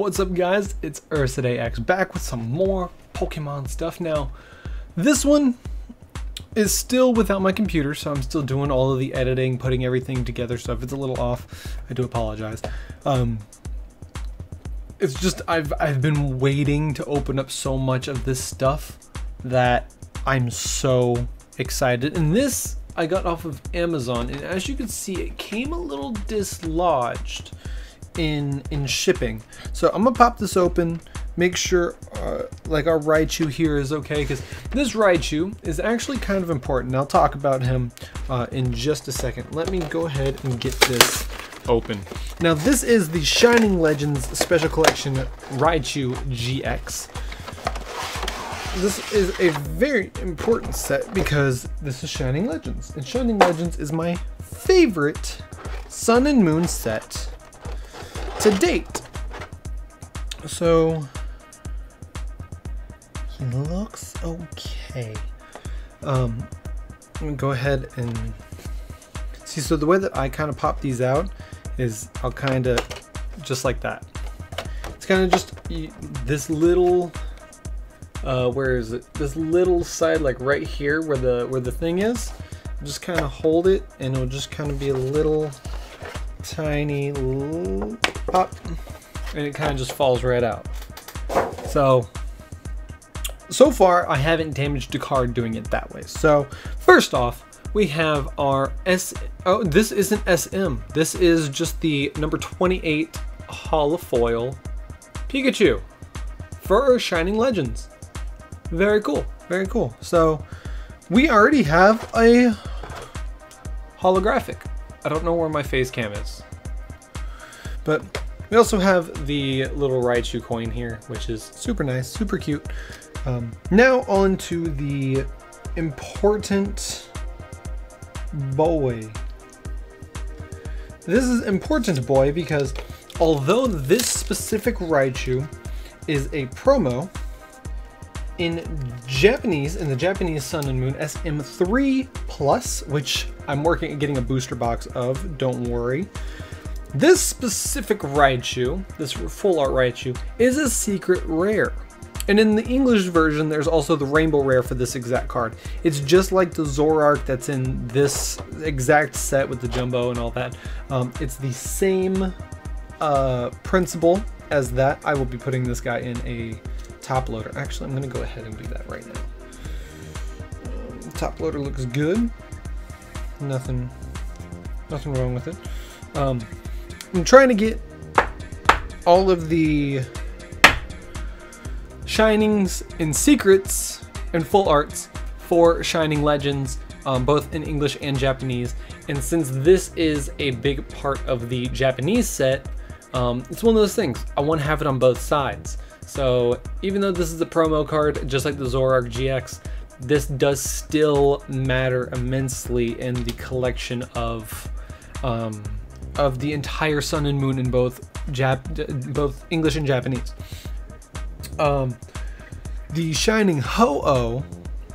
What's up guys, it's Ursidae X back with some more Pokemon stuff now. This one is still without my computer, so I'm still doing all of the editing, putting everything together, so if it's a little off, I do apologize. Um, it's just, I've, I've been waiting to open up so much of this stuff that I'm so excited. And this I got off of Amazon, and as you can see, it came a little dislodged in in shipping. So I'm gonna pop this open, make sure uh, like our Raichu here is okay, because this Raichu is actually kind of important. I'll talk about him uh, in just a second. Let me go ahead and get this open. Now this is the Shining Legends Special Collection Raichu GX this is a very important set because this is Shining Legends. And Shining Legends is my favorite Sun and Moon set to date. So, he looks okay. Um, I'm gonna go ahead and see. So the way that I kind of pop these out is I'll kind of just like that. It's kind of just this little uh, where is it? This little side, like right here, where the where the thing is. Just kind of hold it, and it'll just kind of be a little tiny pop, and it kind of just falls right out. So, so far I haven't damaged a card doing it that way. So, first off, we have our S. Oh, this isn't SM. This is just the number 28 holofoil Pikachu for Shining Legends. Very cool. Very cool. So we already have a holographic. I don't know where my face cam is. But we also have the little Raichu coin here, which is super nice, super cute. Um, now on to the important boy. This is important boy because although this specific Raichu is a promo, in Japanese, in the Japanese Sun and Moon SM3 Plus, which I'm working at getting a booster box of, don't worry. This specific Raichu, this full art Raichu, is a secret rare. And in the English version, there's also the rainbow rare for this exact card. It's just like the Zoroark that's in this exact set with the jumbo and all that. Um, it's the same uh, principle as that. I will be putting this guy in a top loader. Actually, I'm going to go ahead and do that right now. Um, top loader looks good. Nothing, nothing wrong with it. Um, I'm trying to get all of the shinings and secrets and full arts for Shining Legends, um, both in English and Japanese. And since this is a big part of the Japanese set, um, it's one of those things. I want to have it on both sides. So even though this is a promo card, just like the Zoroark GX, this does still matter immensely in the collection of um, of the entire Sun and Moon in both Jap both English and Japanese. Um, the Shining Ho-Oh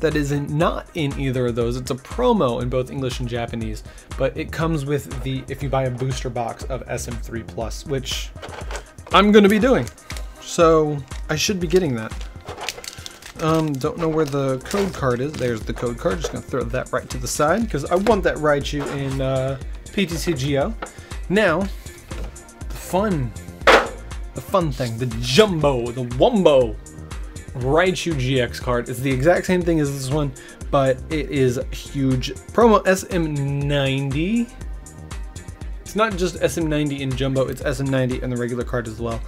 that is in, not in either of those. It's a promo in both English and Japanese, but it comes with the if you buy a booster box of SM3 Plus, which I'm going to be doing. So I should be getting that. Um, don't know where the code card is. There's the code card. Just gonna throw that right to the side because I want that Raichu in uh, PTCGO. Now, the fun, the fun thing, the Jumbo, the Wumbo Raichu GX card. It's the exact same thing as this one, but it is huge. Promo SM90. It's not just SM90 in Jumbo, it's SM90 in the regular card as well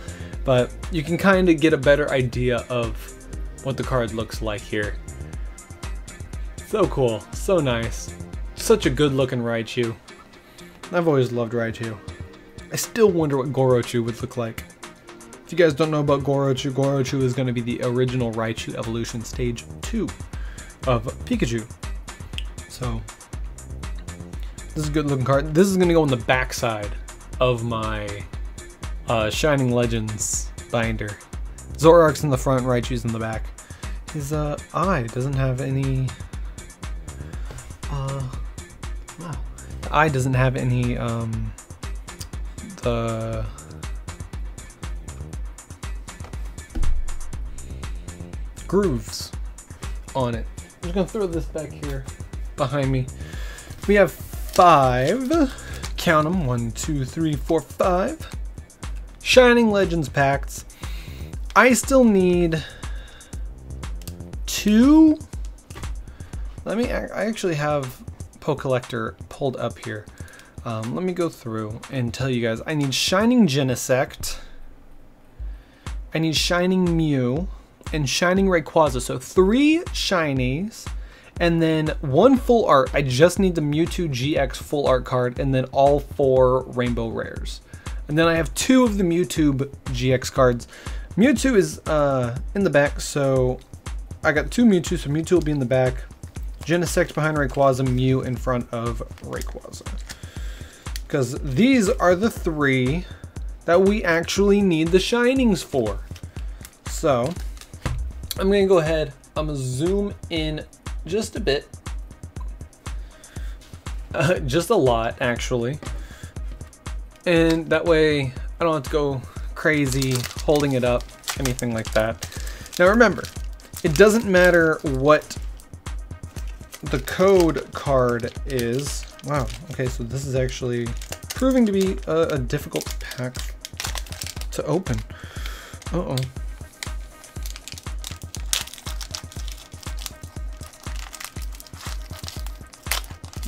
but you can kind of get a better idea of what the card looks like here. So cool, so nice. Such a good looking Raichu. I've always loved Raichu. I still wonder what Gorochu would look like. If you guys don't know about Gorochu, Gorochu is going to be the original Raichu evolution stage 2 of Pikachu. So, this is a good looking card. This is going to go on the back side of my uh, Shining Legends binder. Zoroark's in the front, Raichu's in the back. His uh, eye doesn't have any. Uh, wow. The eye doesn't have any. Um, the. grooves on it. I'm just gonna throw this back here behind me. We have five. Count them. One, two, three, four, five Shining Legends packs. I still need two. Let me, I actually have PokeCollector pulled up here. Um, let me go through and tell you guys. I need Shining Genesect. I need Shining Mew and Shining Rayquaza. So three Shinies and then one full art. I just need the Mewtwo GX full art card and then all four Rainbow Rares. And then I have two of the Mewtwo GX cards. Mewtwo is uh, in the back, so I got two Mewtwo, so Mewtwo will be in the back. Genesect behind Rayquaza, Mew in front of Rayquaza. Because these are the three that we actually need the Shinings for. So, I'm going to go ahead, I'm going to zoom in just a bit. Uh, just a lot, actually. And that way, I don't have to go crazy holding it up, anything like that. Now remember, it doesn't matter what the code card is. Wow, okay, so this is actually proving to be a, a difficult pack to open. Uh-oh.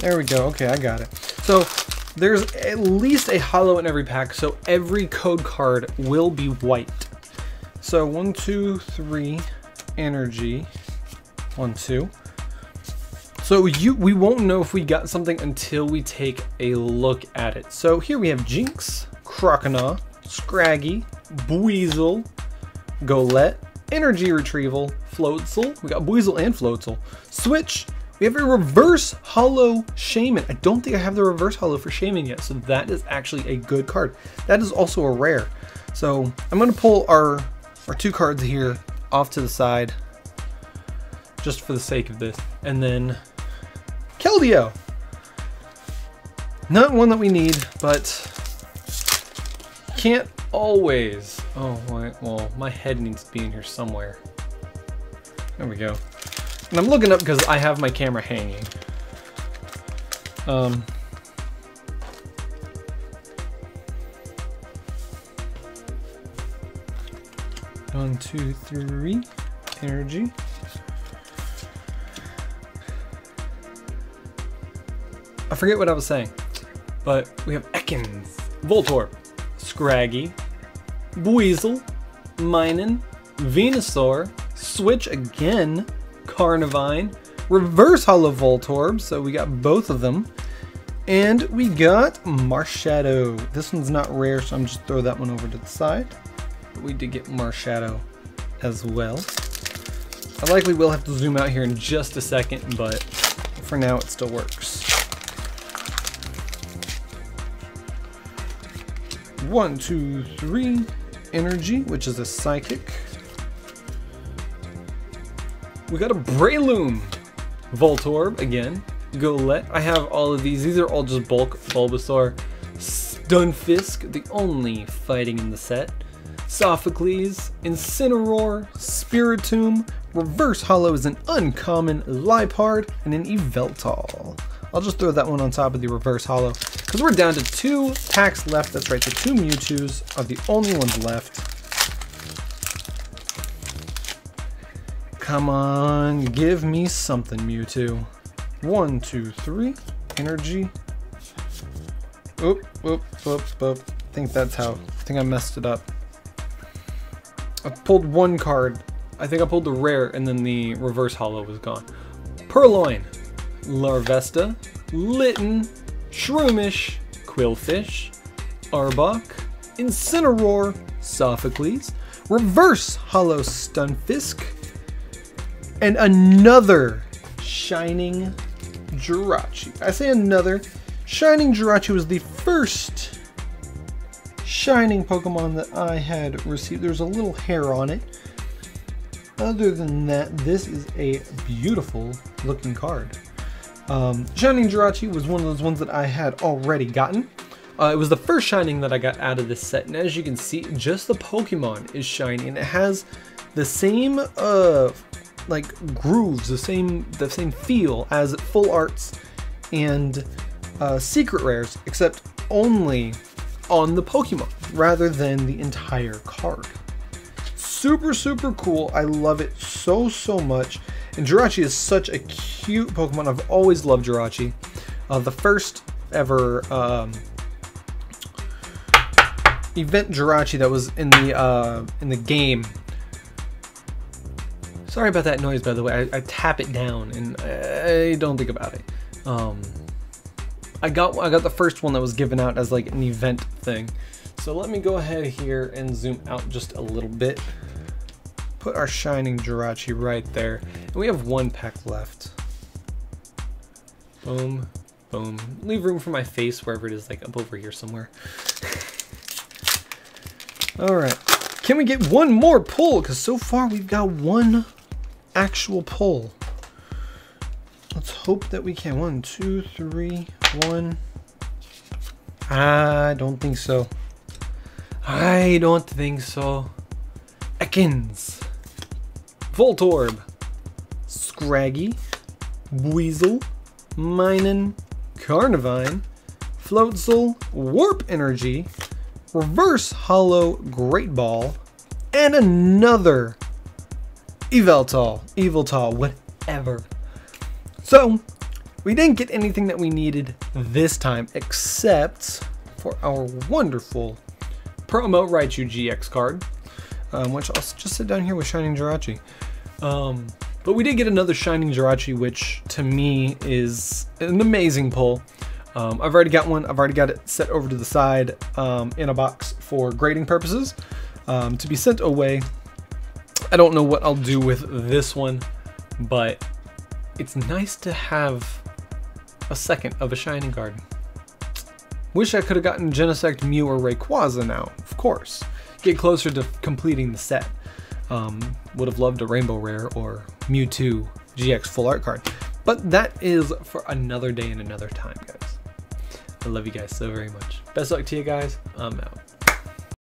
There we go. Okay, I got it. So there's at least a hollow in every pack, so every code card will be white. So one, two, three, energy. One, two. So you we won't know if we got something until we take a look at it. So here we have Jynx, Croconaw, Scraggy, Buizel, Golett, Energy Retrieval, Floatzel. We got Buizel and Floatzel. Switch, we have a reverse hollow Shaymin. I don't think I have the reverse hollow for Shaymin yet, so that is actually a good card. That is also a rare. So I'm gonna pull our, our two cards here off to the side, just for the sake of this. And then Keldeo. Not one that we need, but can't always. Oh, well, my head needs to be in here somewhere. There we go. And I'm looking up because I have my camera hanging. Um, one, two, three. Energy. I forget what I was saying, but we have Ekans, Voltorb, Scraggy, Buizel, Minun, Venusaur, Switch again, Carnivine, Reverse Hollow Voltorb, so we got both of them. And we got Marshadow. This one's not rare, so I'm just throw that one over to the side. But we did get Marshadow as well. I likely will have to zoom out here in just a second, but for now it still works. One, two, three. Energy, which is a psychic. We got a Breloom. Voltorb, again. Golett. I have all of these. These are all just bulk Bulbasaur. Stunfisk, the only fighting in the set. Sophocles, Incineroar, Spiritomb, Reverse Hollow is an uncommon Liepard, and an Yveltal. I'll just throw that one on top of the Reverse Hollow, because we're down to two packs left. That's right, the two Mewtwo's are the only ones left. Come on, give me something, Mewtwo. One, two, three. Energy. Oop, oop, oop, oop. I think that's how. I think I messed it up. I pulled one card. I think I pulled the rare and then the reverse hollow was gone. Purrloin, Larvesta, Litten, Shroomish, Qwilfish, Arbok, Incineroar, Sophocles, Reverse Hollow Stunfisk, and another Shining Jirachi. I say another. Shining Jirachi was the first Shining Pokemon that I had received. There's a little hair on it. Other than that, this is a beautiful looking card. Um, Shining Jirachi was one of those ones that I had already gotten. Uh, it was the first Shining that I got out of this set, and as you can see, just the Pokemon is shiny, and it has the same uh, like grooves, the same the same feel as full arts and uh, secret rares, except only on the Pokemon rather than the entire card. Super, super cool. I love it so, so much. And Jirachi is such a cute Pokemon. I've always loved Jirachi. Uh, the first ever um, event Jirachi that was in the uh, in the game. Sorry about that noise, by the way. I, I tap it down and I don't think about it. Um, I got I got the first one that was given out as like an event thing. So let me go ahead here and zoom out just a little bit. Put our Shining Jirachi right there. And we have one pack left. Boom, boom. Leave room for my face wherever it is, like up over here somewhere. Alright. Can we get one more pull? Because so far we've got one actual pull. Let's hope that we can. One, two, three, one. I don't think so. I don't think so. Ekans. Voltorb. Scraggy. Buizel. Minun. Carnivine. Floatzel. Warp Energy. Reverse Hollow Great Ball. And another Yveltal. Eviltal. Whatever. So, we didn't get anything that we needed this time, except for our wonderful promo Raichu GX card, um, which I'll just sit down here with Shining Jirachi. Um, but we did get another Shining Jirachi, which to me is an amazing pull. Um, I've already got one. I've already got it set over to the side um, in a box for grading purposes um, to be sent away. I don't know what I'll do with this one, but it's nice to have a second of a Shining Garden. Wish I could have gotten Genesect Mew or Rayquaza now, of course. Get closer to completing the set. Um, would have loved a Rainbow Rare or Mewtwo GX Full Art card. But that is for another day and another time, guys. I love you guys so very much. Best luck to you guys. I'm out.